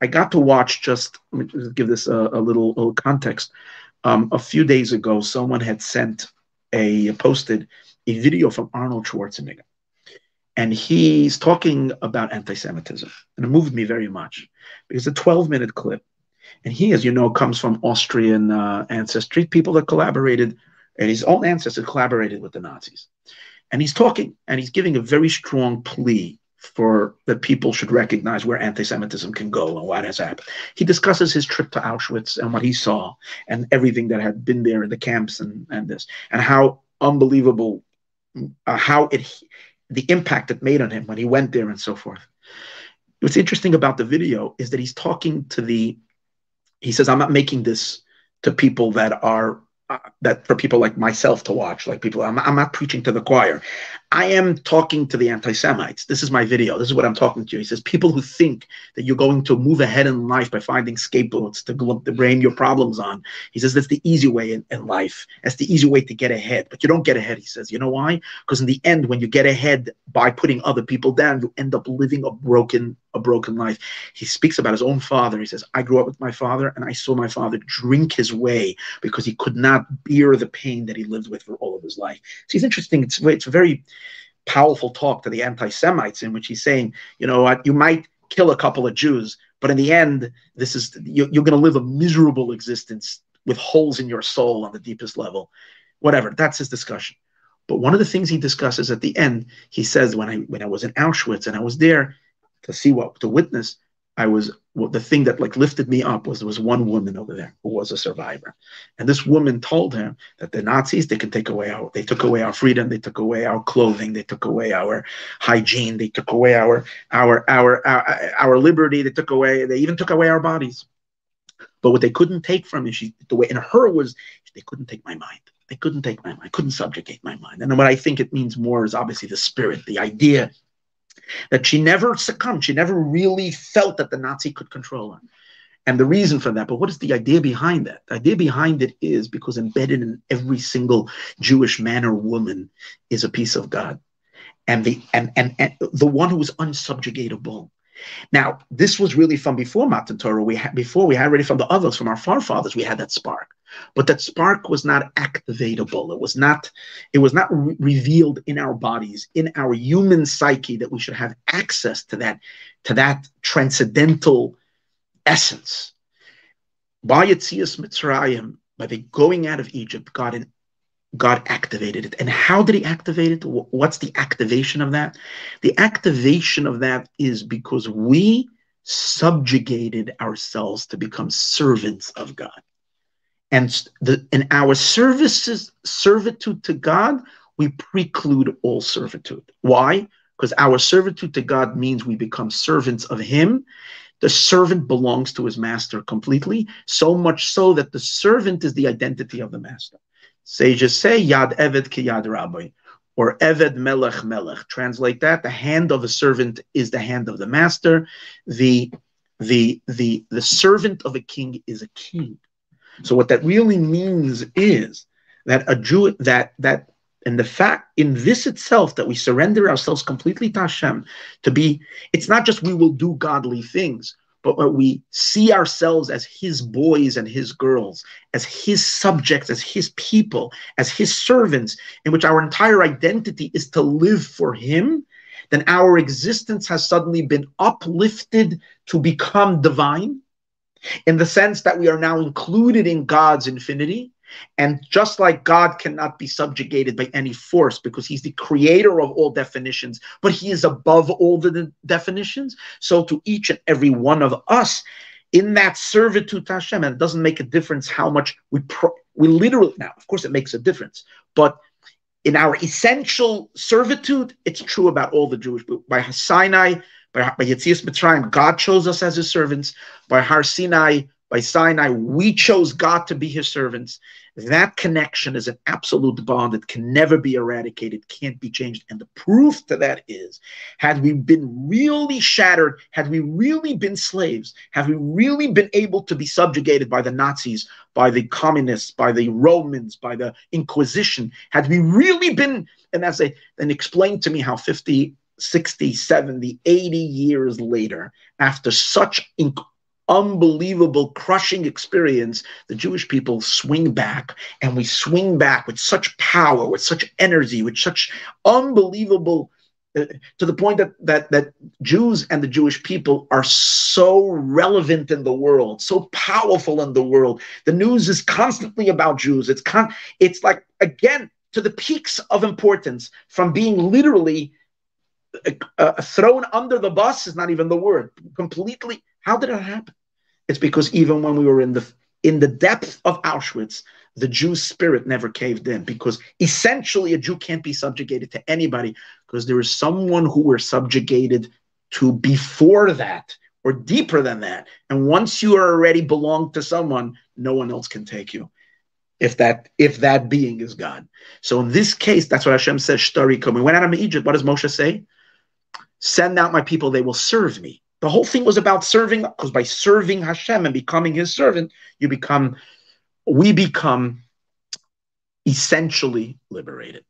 I got to watch just, just give this a, a little, little context. Um, a few days ago, someone had sent a posted a video from Arnold Schwarzenegger. And he's talking about anti Semitism. And it moved me very much because it's a 12 minute clip. And he, as you know, comes from Austrian uh, ancestry, people that collaborated, and his own ancestors collaborated with the Nazis. And he's talking and he's giving a very strong plea for that people should recognize where anti-Semitism can go and what has happened. He discusses his trip to Auschwitz and what he saw and everything that had been there in the camps and, and this and how unbelievable uh, how it the impact it made on him when he went there and so forth. What's interesting about the video is that he's talking to the he says I'm not making this to people that are uh, that for people like myself to watch, like people, I'm, I'm not preaching to the choir. I am talking to the anti Semites. This is my video. This is what I'm talking to. You. He says, people who think that you're going to move ahead in life by finding scapegoats to, to blame your problems on. He says, that's the easy way in, in life. That's the easy way to get ahead. But you don't get ahead, he says. You know why? Because in the end, when you get ahead by putting other people down, you end up living a broken a broken life. He speaks about his own father. He says, I grew up with my father and I saw my father drink his way because he could not bear the pain that he lived with for all of his life. So it's interesting. It's, it's a very powerful talk to the anti Semites in which he's saying, you know what, you might kill a couple of Jews, but in the end, this is you're, you're going to live a miserable existence with holes in your soul on the deepest level. Whatever. That's his discussion. But one of the things he discusses at the end, he says, when I when I was in Auschwitz and I was there, to see what to witness, I was well, the thing that like lifted me up was there was one woman over there who was a survivor, and this woman told him that the Nazis they can take away our they took away our freedom, they took away our clothing, they took away our hygiene, they took away our our our our, our liberty, they took away they even took away our bodies. But what they couldn't take from me, she the way in her was they couldn't take my mind. They couldn't take my mind, couldn't subjugate my mind. And what I think it means more is obviously the spirit, the idea that she never succumbed. She never really felt that the Nazi could control her. And the reason for that, but what is the idea behind that? The idea behind it is because embedded in every single Jewish man or woman is a piece of God. And the and and, and the one who is unsubjugatable. Now, this was really from before Matan Torah. We had before we had already from the others, from our forefathers, we had that spark but that spark was not activatable it was not it was not re- revealed in our bodies in our human psyche that we should have access to that to that transcendental essence by Yitzias Mitzrayim by the going out of Egypt God in, God activated it. And how did he activate it? What's the activation of that? The activation of that is because we subjugated ourselves to become servants of God and the in our services servitude to God, we preclude all servitude. Why? Because our servitude to God means we become servants of Him. The servant belongs to his master completely, so much so that the servant is the identity of the master. Sages say Yad Eved ki Yad Rabbi, or Eved Melech Melech. Translate that: the hand of a servant is the hand of the master. The the the the servant of a king is a king. So what that really means is that a Jew that that and the fact in this itself that we surrender ourselves completely to Hashem to be it's not just we will do godly things but we see ourselves as his boys and his girls as his subjects as his people as his servants in which our entire identity is to live for him then our existence has suddenly been uplifted to become divine in the sense that we are now included in God's infinity. And just like God cannot be subjugated by any force because he's the creator of all definitions, but he is above all the definitions, so to each and every one of us, in that servitude to Hashem, and it doesn't make a difference how much we pro- we literally now, of course, it makes a difference, but in our essential servitude, it's true about all the Jewish. By Sinai, by, by Yetzias Mitzrayim, God chose us as his servants. By Har Sinai, by Sinai, we chose God to be his servants. That connection is an absolute bond that can never be eradicated, can't be changed. And the proof to that is had we been really shattered, had we really been slaves, had we really been able to be subjugated by the Nazis, by the communists, by the Romans, by the Inquisition, had we really been, and as they then explained to me how 50 60, 70, 80 years later, after such inc- unbelievable crushing experience, the Jewish people swing back and we swing back with such power, with such energy, with such unbelievable uh, to the point that that that Jews and the Jewish people are so relevant in the world, so powerful in the world. The news is constantly about Jews. It's con- it's like again to the peaks of importance from being literally uh, thrown under the bus is not even the word. Completely. How did it happen? It's because even when we were in the in the depth of Auschwitz, the Jew's spirit never caved in because essentially a Jew can't be subjugated to anybody because there is someone who we're subjugated to before that or deeper than that. And once you are already belong to someone, no one else can take you. If that if that being is God. So in this case, that's what Hashem says, Shtari we went out of Egypt, what does Moshe say? Send out my people, they will serve me. The whole thing was about serving, because by serving Hashem and becoming his servant, you become we become essentially liberated.